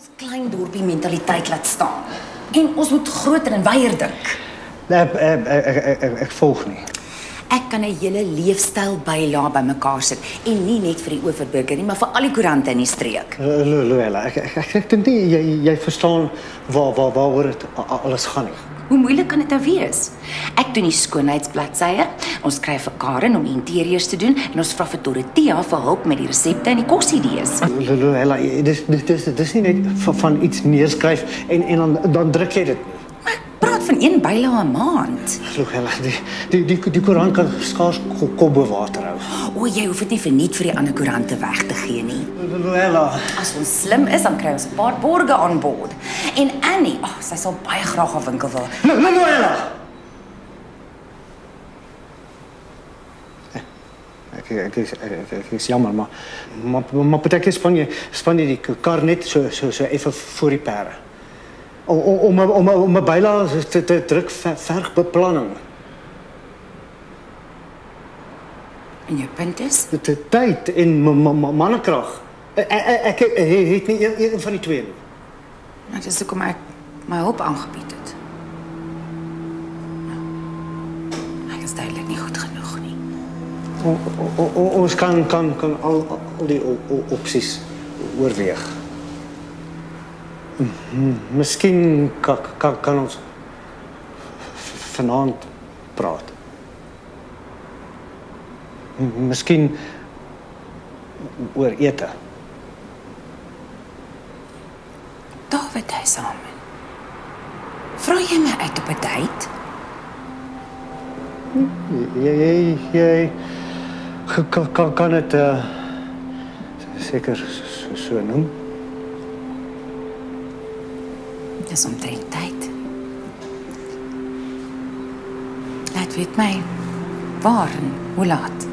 ons klein dorpie mentaliteit laat staan. En ons moet groter en wyeer dink. Nee, ek ek ek, ek, ek, ek volg nie. Ek kan 'n hele leefstyl bylaa bymekaar sit en nie net vir die Oeverburger nie, maar vir al die koerante in die streek. Lu- Luella, ek ek, ek, ek dink nie jy jy verstaan waar waar waaroor dit alles gaan nie. Hoe moeilik kan dit nou wees? Ek doen die skoonheidsbladsye. Ons kry vir Karen om die interieurs te doen en ons vra vir Dorothea vir hulp met die resepte en die kosidees. Lu- Luella, dis dis dis dis nie net van, van iets neerskryf en en dan dan druk jy dit. Maar ek praat van een bylaa 'n maand. Luella, die die die, die koerant kan skaars ko- kop bo water hou. O, jy hoef dit nie verniet vir die ander koerante weg te gee nie. Lu- Luella, As ons slim is, dan kry ons 'n paar borge aan boord. En Annie, ag, oh, sy sal baie graag 'n winkel wil. Lu- Lu- Luella. Eh, het is, eh, het is jammer, maar, maar, maar betekent je Spanje die kar niet zo, zo, zo even voor reparen. Om, om, om, om, om te, druk ver. En je punt is? De, de tijd mijn mannenkracht. Eh, ik heet niet een van die twee. Maar dat is ook maar mijn hoop aangebied het. Nou, is duidelijk niet goed genoeg, niet. O, o, o, ons kan kan kan al al die o, o, opsies oorweeg. M- m- Miskien kan kan, kan ons vanaand praat. Miskien oor ete. David hy saam. Vra jy my uit op 'n date? Jy jy jy ge- kan kan kan dit uh, seker so, so noem. Dis omtrent tyd. Laat weet my waar en hoe laat.